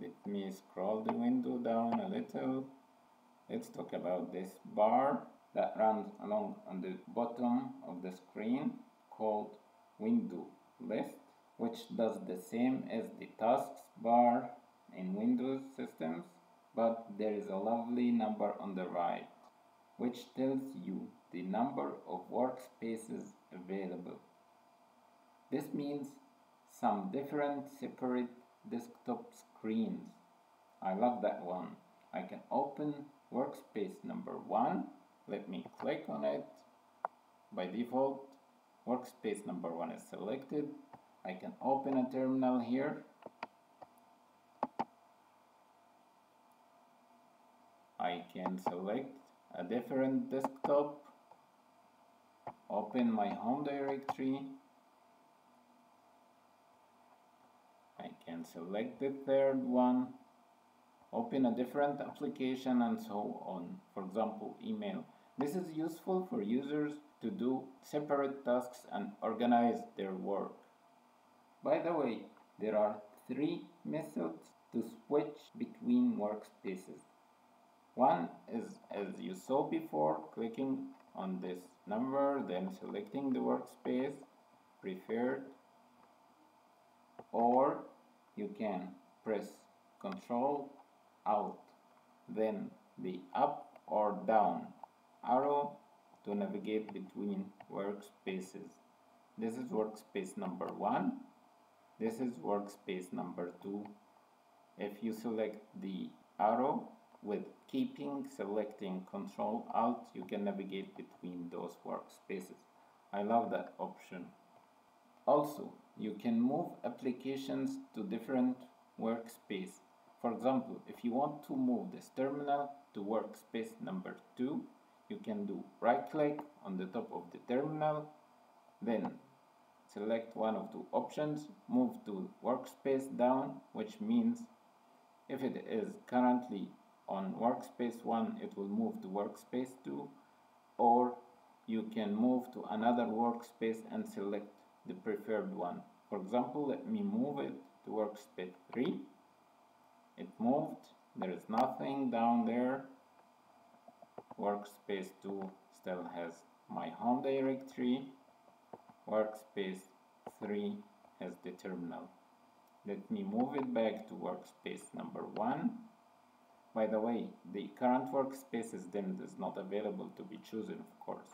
let me scroll the window down a little let's talk about this bar that runs along on the bottom of the screen called window list which does the same as the tasks bar in Windows systems but there is a lovely number on the right which tells you the number of workspaces available. This means some different separate desktop screens. I love that one. I can open workspace number one. Let me click on it. By default, workspace number one is selected. I can open a terminal here. I can select a different desktop, open my home directory, Select the third one, open a different application and so on, for example email. This is useful for users to do separate tasks and organize their work. By the way, there are three methods to switch between workspaces. One is as you saw before, clicking on this number, then selecting the workspace, preferred, or you can press Control Alt, then the up or down arrow to navigate between workspaces. This is workspace number one. This is workspace number two. If you select the arrow with keeping selecting Control Alt, you can navigate between those workspaces. I love that option. Also, you can move applications to different workspace. For example, if you want to move this terminal to workspace number 2, you can do right click on the top of the terminal, then select one of two options, move to workspace down, which means if it is currently on workspace 1 it will move to workspace 2 or you can move to another workspace and select the preferred one. For example let me move it to workspace 3 it moved. There is nothing down there. Workspace 2 still has my home directory. Workspace 3 has the terminal. Let me move it back to workspace number 1 by the way, the current workspace is dimmed is not available to be chosen, of course.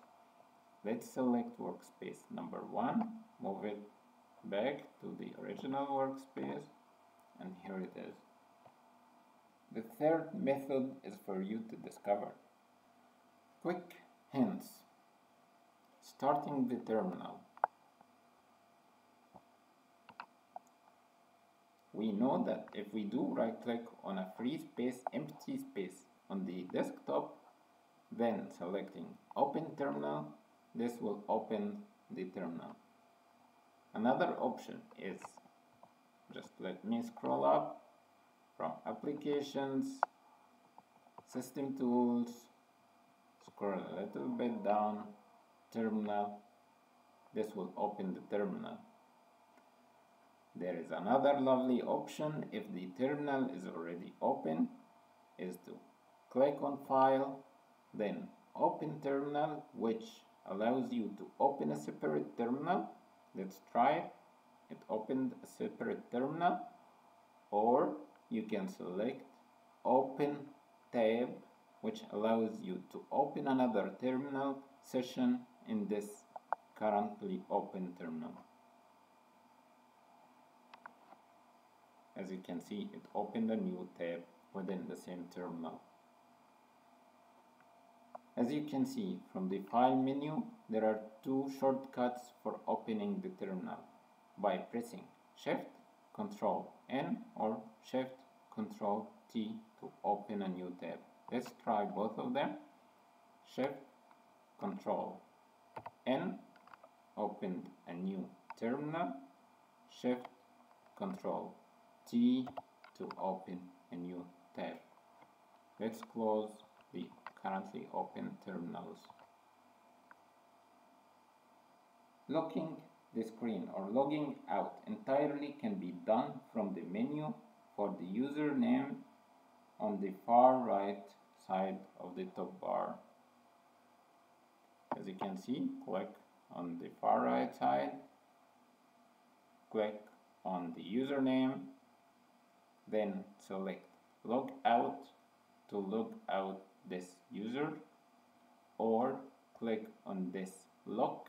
Let's select workspace number one, move it back to the original workspace, and here it is. The third method is for you to discover. Quick hints. Starting the terminal. we know that if we do right click on a free space empty space on the desktop then selecting open terminal this will open the terminal. Another option is just let me scroll up from applications system tools scroll a little bit down terminal. This will open the terminal. There is another lovely option if the terminal is already open is to click on file then open terminal which allows you to open a separate terminal. Let's try it. It opened a separate terminal. Or you can select open tab which allows you to open another terminal session in this currently open terminal. As you can see, it opened a new tab within the same terminal. As you can see from the file menu, there are two shortcuts for opening the terminal by pressing Shift Control N or Shift Control T to open a new tab. Let's try both of them. Shift Control N opened a new terminal. Shift Control T to open a new tab. Let's close the currently open terminals. Locking the screen or logging out entirely can be done from the menu for the username on the far right side of the top bar. As you can see, click on the far right side, click on the username, then select log out to log out this user or click on this lock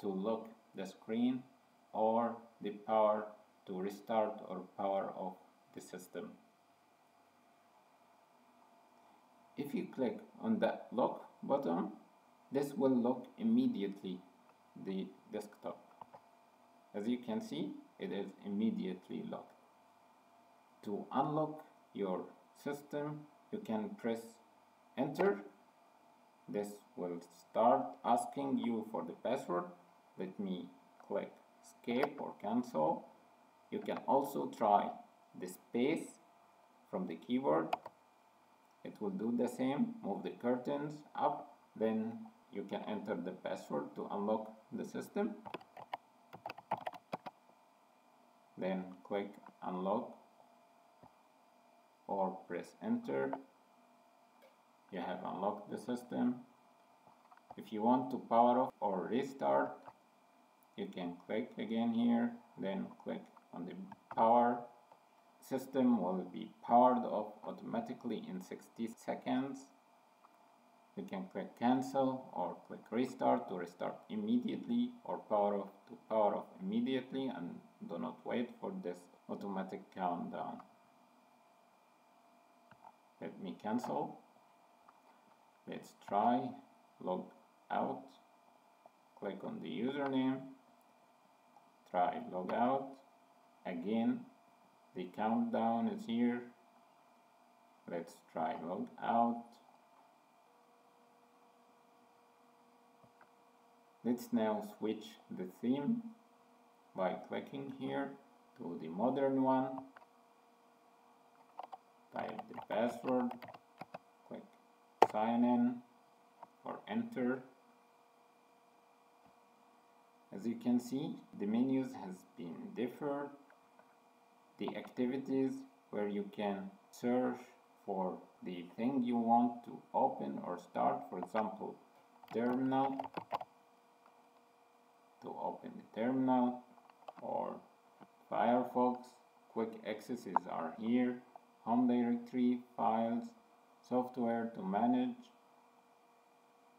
to lock the screen or the power to restart or power off the system. If you click on the lock button, this will lock immediately the desktop. As you can see, it is immediately locked. To unlock your system, you can press enter. This will start asking you for the password. Let me click escape or cancel. You can also try the space from the keyboard. It will do the same. Move the curtains up. Then you can enter the password to unlock the system. Then click unlock or press enter you have unlocked the system. If you want to power off or restart you can click again here then click on the power. System will be powered off automatically in 60 seconds. You can click cancel or click restart to restart immediately or power off to power off immediately and do not wait for this automatic countdown. Let me cancel let's try log out click on the username try log out. Again the countdown is here. Let's try log out. Let's now switch the theme by clicking here to the modern one. Type the password sign in or enter. As you can see the menus has been differed the activities where you can search for the thing you want to open or start for example terminal to open the terminal or Firefox. Quick accesses are here. Home directory, files, software to manage,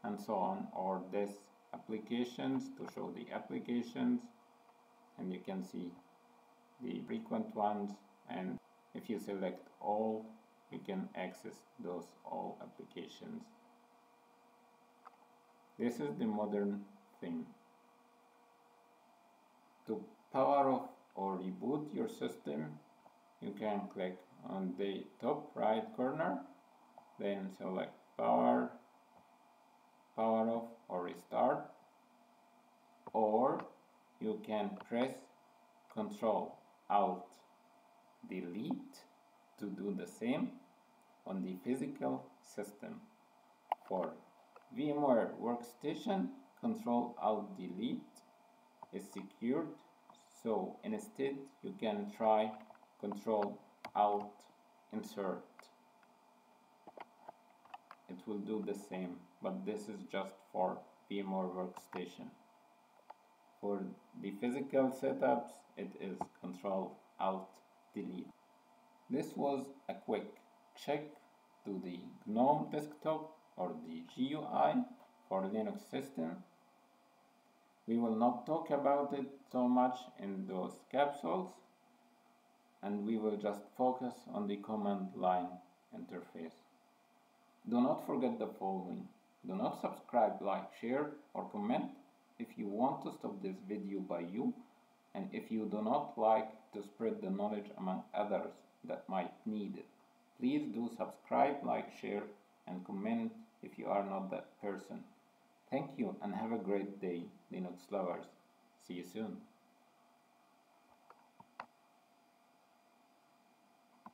and so on, or this applications to show the applications, and you can see the frequent ones, and if you select all, you can access those all applications. This is the modern thing To power off or reboot your system, you can click on the top right corner then select power power off or restart or you can press Ctrl alt delete to do the same on the physical system. For VMware workstation Ctrl alt delete is secured so instead you can try Control Alt insert it will do the same but this is just for VMware workstation. For the physical setups it is control alt delete. This was a quick check to the GNOME desktop or the GUI for Linux system. We will not talk about it so much in those capsules and we will just focus on the command line interface. Do not forget the following. Do not subscribe, like, share or comment if you want to stop this video by you and if you do not like to spread the knowledge among others that might need it. Please do subscribe, like, share and comment if you are not that person. Thank you and have a great day, Linux lovers. See you soon.